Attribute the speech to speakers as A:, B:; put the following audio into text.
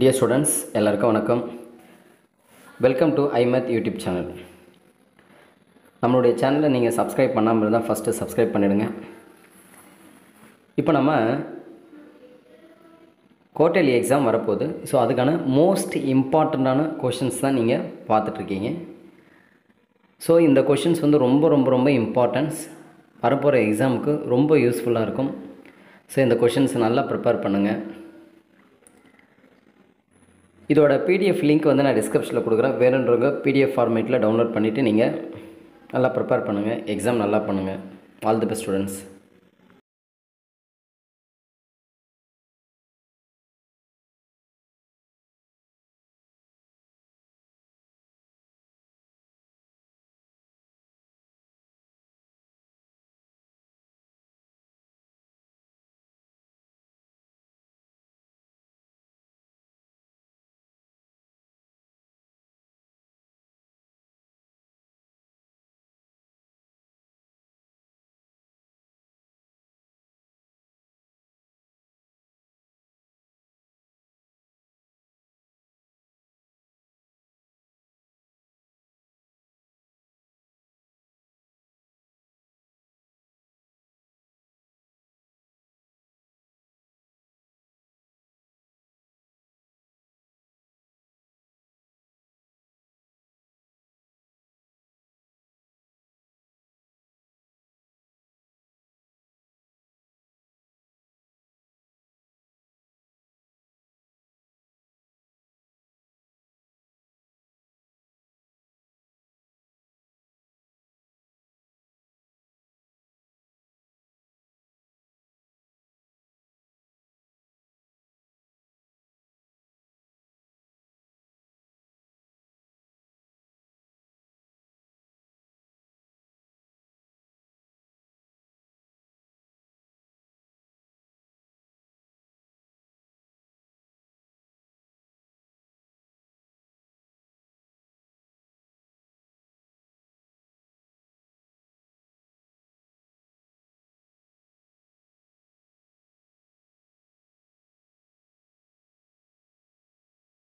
A: Dear students எல்லாருக்கும் வணக்கம். Welcome to ஐமத் யூடியூப் சேனல் நம்மளுடைய சேனலை நீங்கள் சப்ஸ்கிரைப் பண்ணாமல் இருந்தால் ஃபஸ்ட்டு சப்ஸ்கிரைப் பண்ணிடுங்க. இப்போ நம்ம குவார்டர்லி எக்ஸாம் வரப்போகுது. ஸோ அதுக்கான மோஸ்ட் இம்பார்ட்டண்ட்டான கொஷின்ஸ் தான் நீங்கள் பார்த்துட்ருக்கீங்க. ஸோ இந்த கொஷின்ஸ் வந்து ரொம்ப ரொம்ப ரொம்ப இம்பார்ட்டன்ஸ் வரப்போகிற எக்ஸாமுக்கு ரொம்ப யூஸ்ஃபுல்லாக இருக்கும். ஸோ இந்த கொஷின்ஸ் நல்லா ப்ரிப்பேர் பண்ணுங்கள் இதோட பிடிஎஃப் லிங்க் வந்து நான் டிஸ்கிரிப்ஷனில் கொடுக்குறேன். வேணுன்றவங்க பிடிஎஃப் ஃபார்மேட்டில் டவுன்லோட் பண்ணிவிட்டு நீங்கள் நல்லா ப்ரிப்பேர் பண்ணுங்கள் எக்ஸாம் நல்லா பண்ணுங்கள் ஆல் தி பெஸ்ட் ஸ்டூடெண்ட்ஸ்